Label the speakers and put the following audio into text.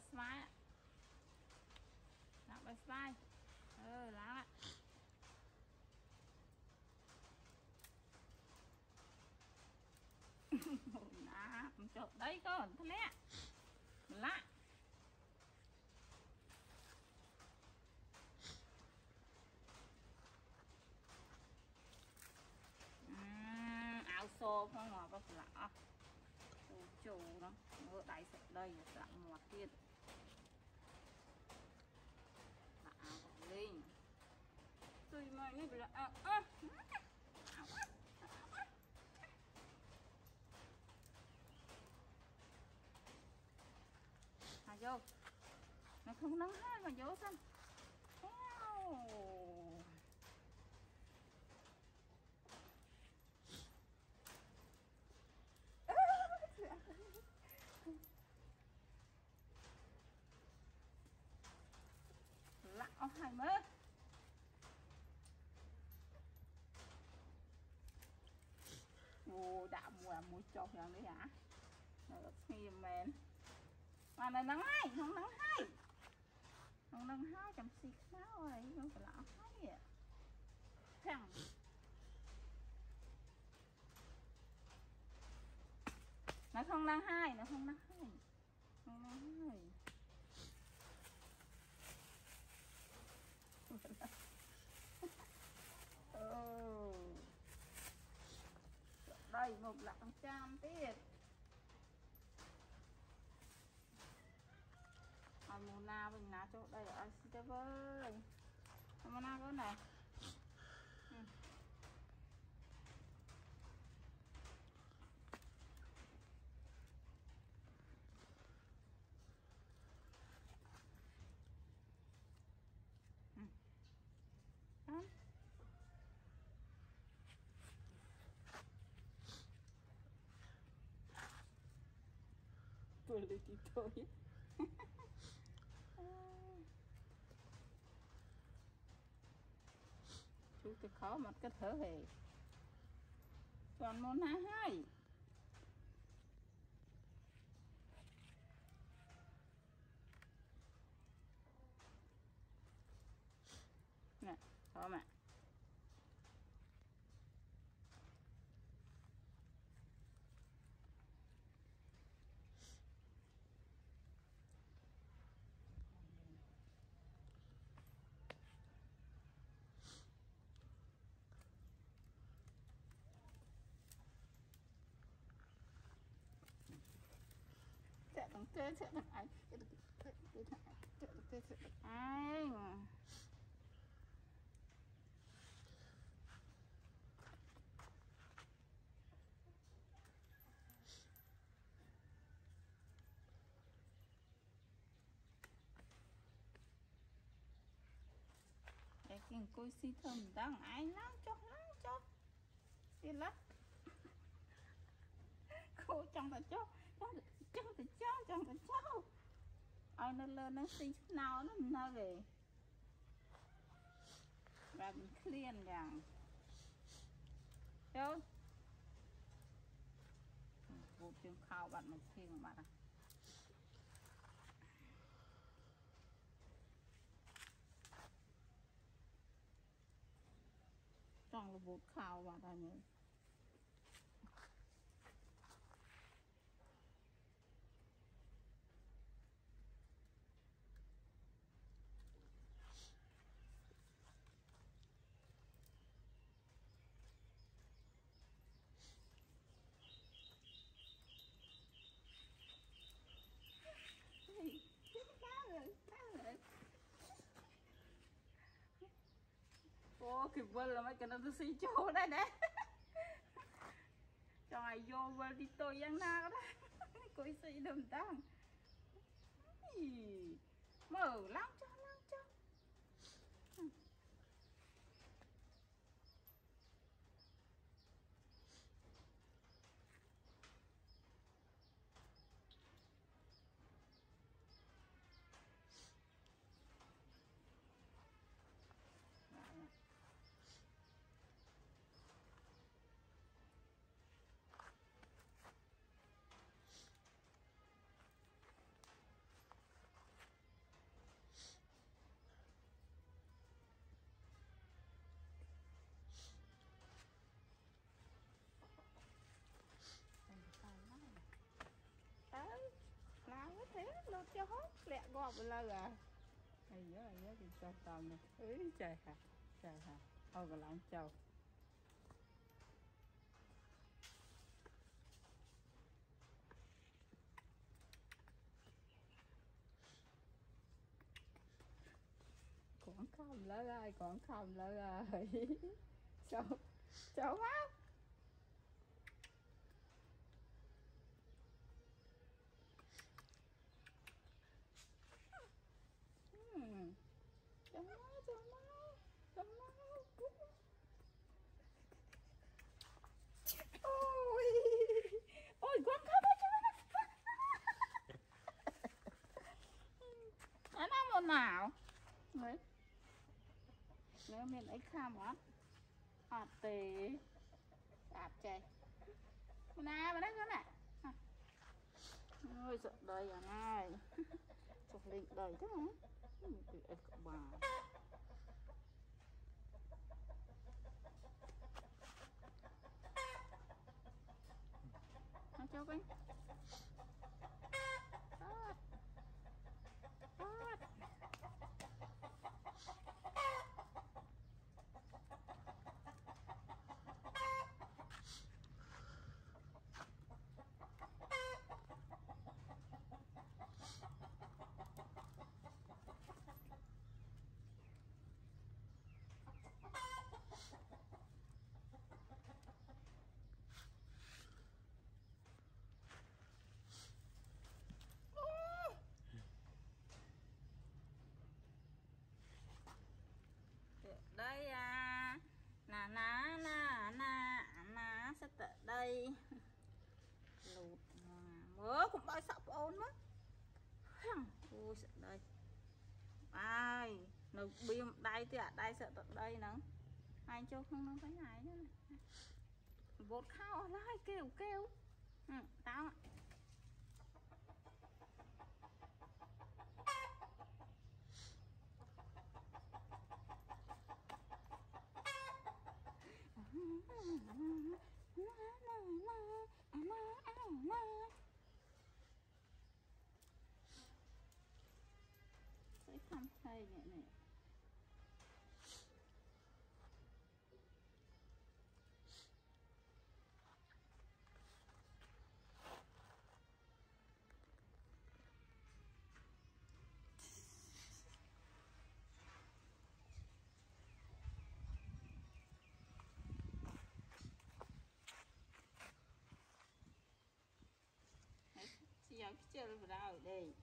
Speaker 1: ស្វាយដាក់បាយស្វាយអឺឡើងạ ណាខ្ញុំចុះដីកូនធ្លាក់ម្លាក់អឺអាវសូផងមកក៏ស្លាក់អស់ចូលចូលនោះមើលដៃសេះដីស្លាក់មាត់ទៀត นี่ไปละอ่ะอ่ะมาโยมันคงร้องไห้มาโยสั้นว้าวละเอาหายมือ ចុះយ៉ាងនេះអាដល់ស្ងៀមមែនមកនៅហ្នឹងហើយក្នុងហ្នឹងហើយក្នុងហ្នឹងហើយចាំស៊ីខ្មៅហើយខ្ញុំប្រឡោះហើយចាំនៅក្នុងហ្នឹងហើយនៅក្នុងហ្នឹងហើយក្នុងហ្នឹងហើយ ងប់លាក់ទាំងចាមទៀតអមូណាវិញណាចូលដីឲ្យស៊ីទៅវើយអមូណាកូនណា Tôi lấy chú thì khó mà cái thở hề. Toàn môn hai hai nè khó mà chạy thằng tê chạy thằng anh chạy thằng tê chạy thằng anh chồng thằng cho ចង់ទៅចោលចង់ទៅចោលឲ្យនៅលើនឹងស៊ីស្នោនោះនៅទេបែបឃ្លានយ៉ាងចូលពូជើងខោបាត់មកឈៀងបាត់ហ่ะចង់របូតខោបាត់ហើយមើល Ô, kịp quên là mấy cái nó tôi xin chỗ đây nè. Trời vô quên đi tôi giang na đó. Cô xí đùm tăng Mở lắm. Hết lẹ gọt lên à? Hay nhớ hay nhớ thì cho tao này ấy trời hả trời hả thôi còn làm châu còn không nữa rồi còn không nữa rồi. Sao sao máu Nó nào. Đấy. Nếu mình ấy kham á. Hạt à, tề. Đạp chạy. À. Nè, mà đấy con nè. Ôi sợ đời à ngay, Chụp lên đời chứ không, Tụi cậu bà. Nó cho យសឹកដីបាយនៅបៀមដៃទេអាដៃសឹកទឹកដីហ្នឹងឯងចូលក្នុងហ្នឹងវិញឯងវោតខោអស់ឡើយកេវកេវតោ chẳng chưa được đâu đi